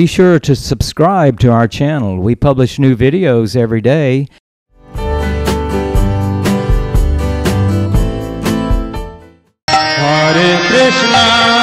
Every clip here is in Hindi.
Be sure to subscribe to our channel. We publish new videos every day. Hare Krishna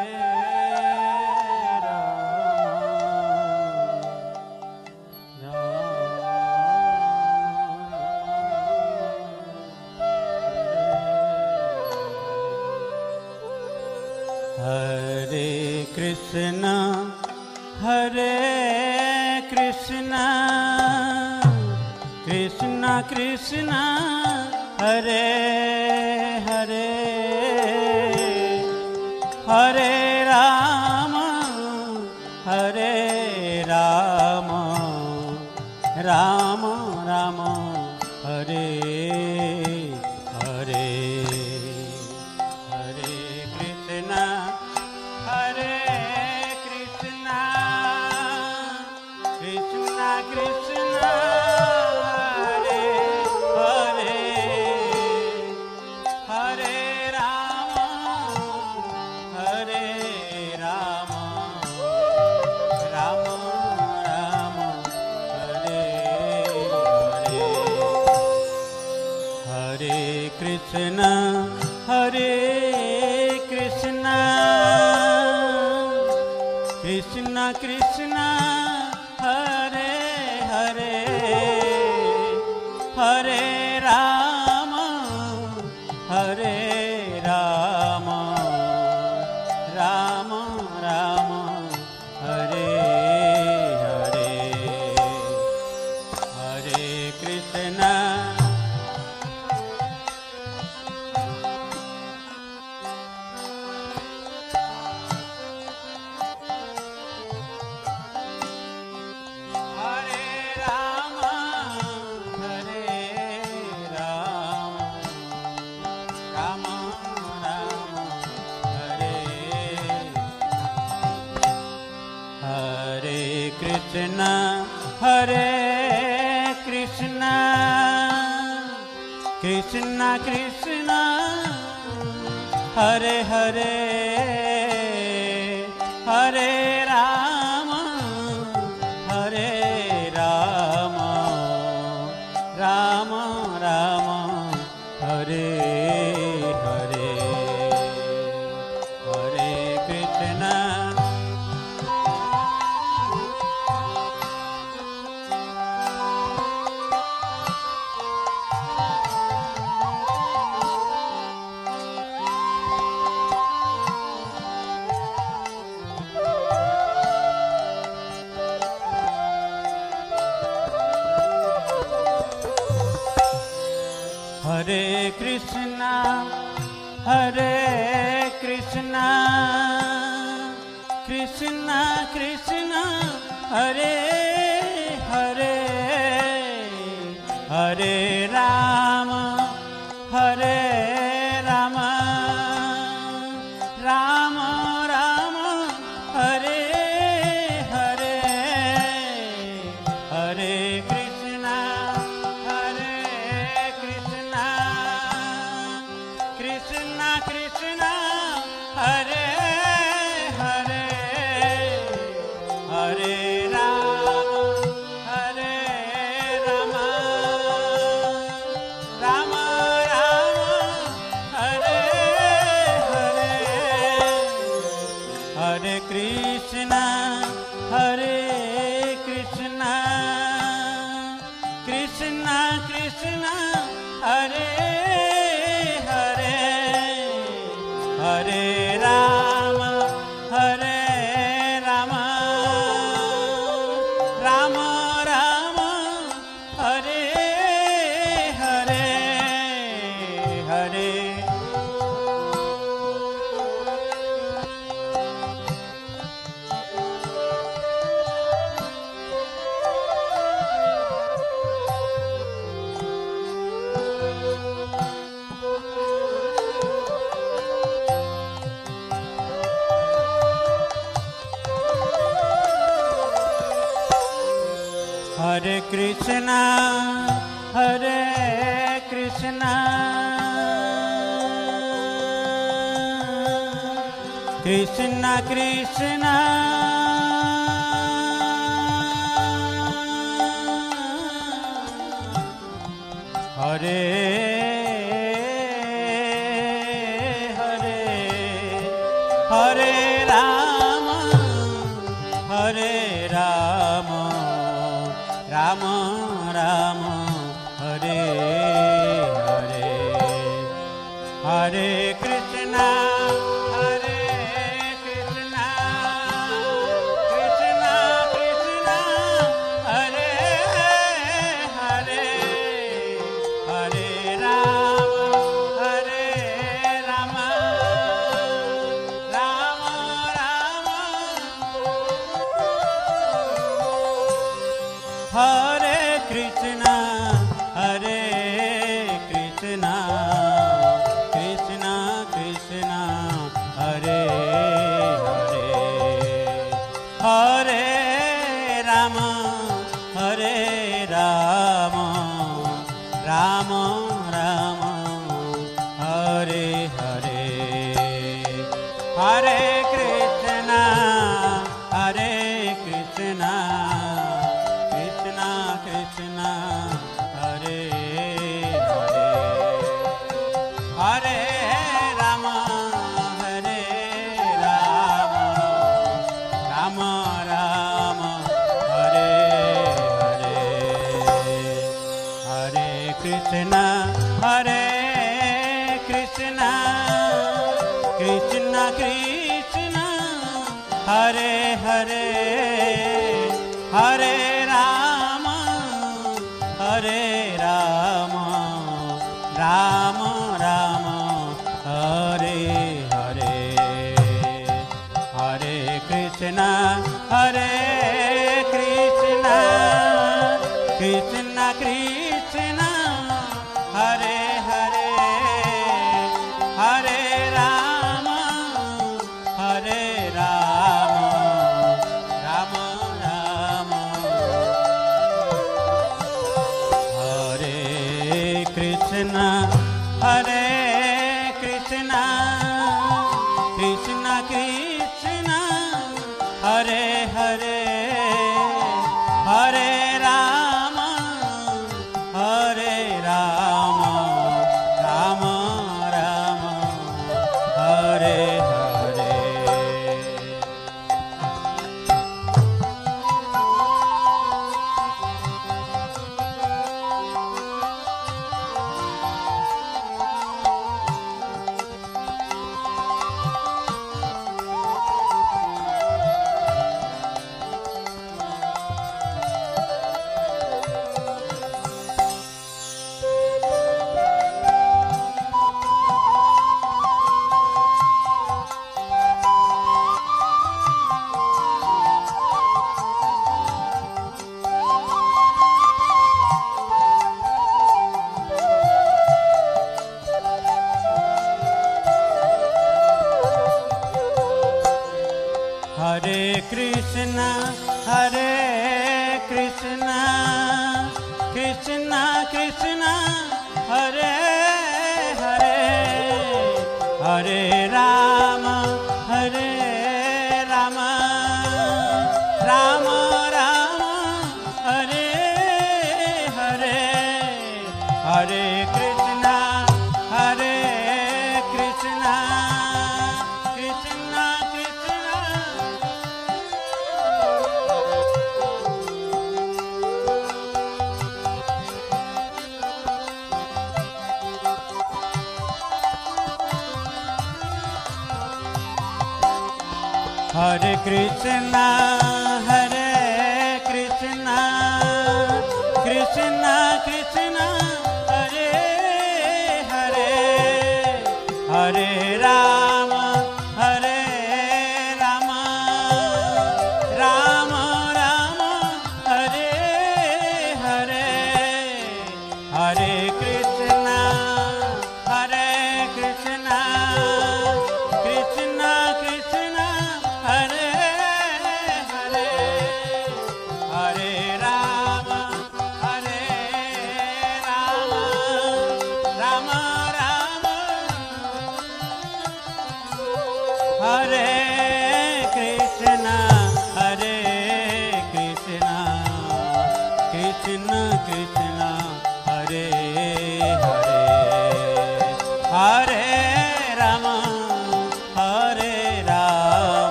हरे राम राम कृष्णा कृष्णा हरे कृष्णा। हरे कृष्णा हरे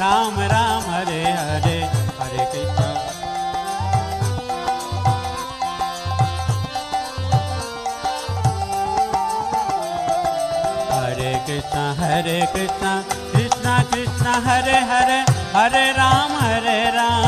राम राम हरे हरे हरे कृष्ण। हरे कृष्ण हरे कृष्ण कृष्ण कृष्ण हरे हरे हरे राम हरे राम।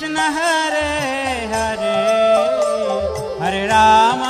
कृष्ण हरे हरे हरे राम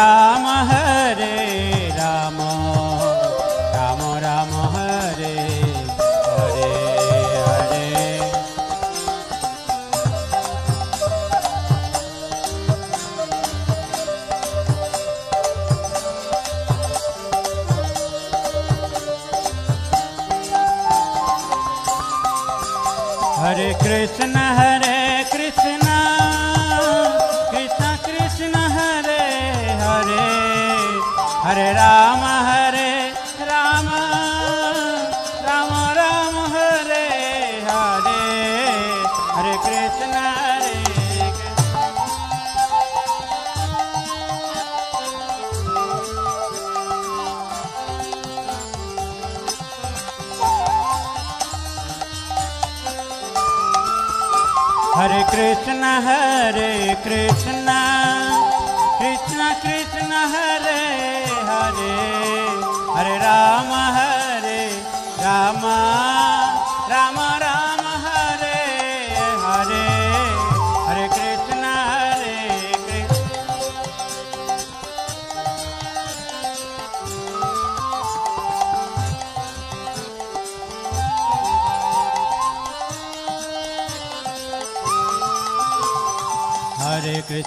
राम है।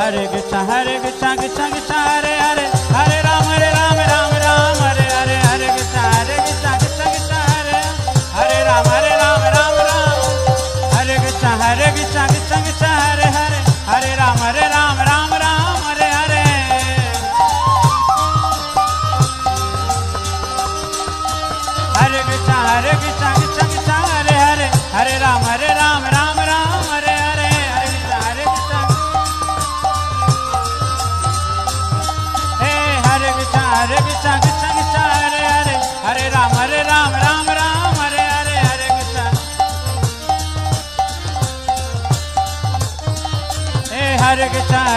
हरे कृष्ण हरे कृष्ण कृष्ण कृष्ण हरे